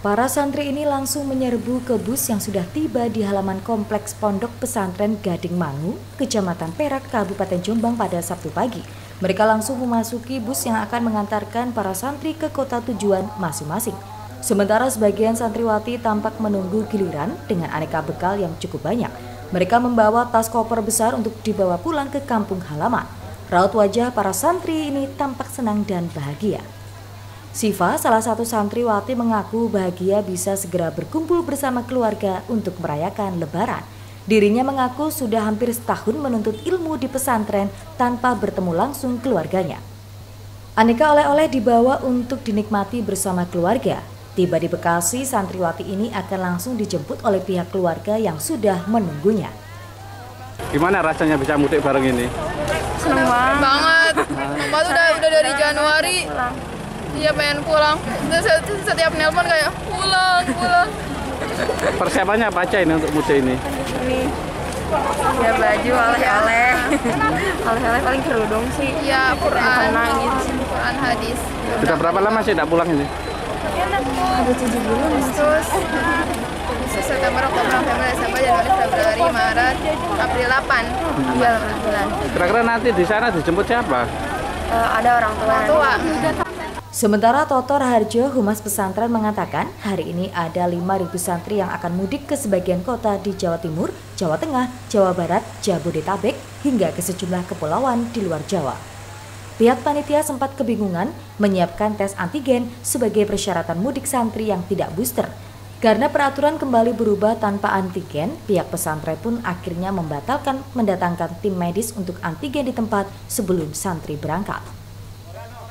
Para santri ini langsung menyerbu ke bus yang sudah tiba di halaman kompleks Pondok Pesantren Gading Mangu, Kecamatan Perak, Kabupaten Jombang pada Sabtu pagi. Mereka langsung memasuki bus yang akan mengantarkan para santri ke kota tujuan masing-masing. Sementara sebagian santriwati tampak menunggu giliran dengan aneka bekal yang cukup banyak. Mereka membawa tas koper besar untuk dibawa pulang ke kampung halaman. Raut wajah para santri ini tampak senang dan bahagia. Siva, salah satu santriwati mengaku bahagia bisa segera berkumpul bersama keluarga untuk merayakan lebaran. Dirinya mengaku sudah hampir setahun menuntut ilmu di pesantren tanpa bertemu langsung keluarganya. Aneka oleh-oleh dibawa untuk dinikmati bersama keluarga. Tiba di Bekasi, santriwati ini akan langsung dijemput oleh pihak keluarga yang sudah menunggunya. Gimana rasanya bisa mudik bareng ini? Seneng banget. banget. Mbak tuh udah udah dari Januari. Iya pengen pulang. Terus setiap nelpon kayak pulang, pulang. Persiapannya apa aja ini untuk mudik ini? Ini ya baju oleh-oleh. oleh-oleh paling kerudung sih. Ya Quran, gitu. Quran hadis. Sudah berapa lama sih tidak pulang ini? Ada tujuh bulan. Agustus, Agustus, September, Oktober, November, Desember, Januari, Februari, Maret, April 8. Iya, bulan. Kira-kira nanti di sana dijemput siapa? Eh, ada orang tua. Orang tua. Sementara Totor Harjo, Humas Pesantren mengatakan hari ini ada 5.000 santri yang akan mudik ke sebagian kota di Jawa Timur, Jawa Tengah, Jawa Barat, Jabodetabek, hingga ke sejumlah kepulauan di luar Jawa. Pihak panitia sempat kebingungan menyiapkan tes antigen sebagai persyaratan mudik santri yang tidak booster. Karena peraturan kembali berubah tanpa antigen, pihak pesantren pun akhirnya membatalkan mendatangkan tim medis untuk antigen di tempat sebelum santri berangkat.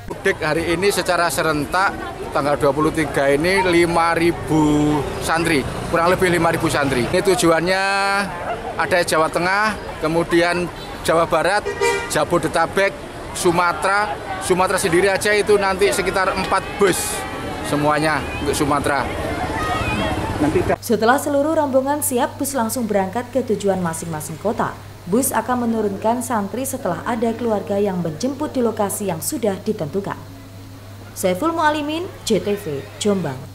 Mudik hari ini secara serentak tanggal 23 ini 5.000 santri, kurang lebih 5.000 santri. Ini tujuannya ada Jawa Tengah, kemudian Jawa Barat, Jabodetabek, Sumatera. Sumatera sendiri aja itu nanti sekitar 4 bus semuanya untuk Sumatera. Setelah seluruh rombongan siap, bus langsung berangkat ke tujuan masing-masing kota. Bus akan menurunkan santri setelah ada keluarga yang menjemput di lokasi yang sudah ditentukan. Saiful Mualimin, JTV, Jombang.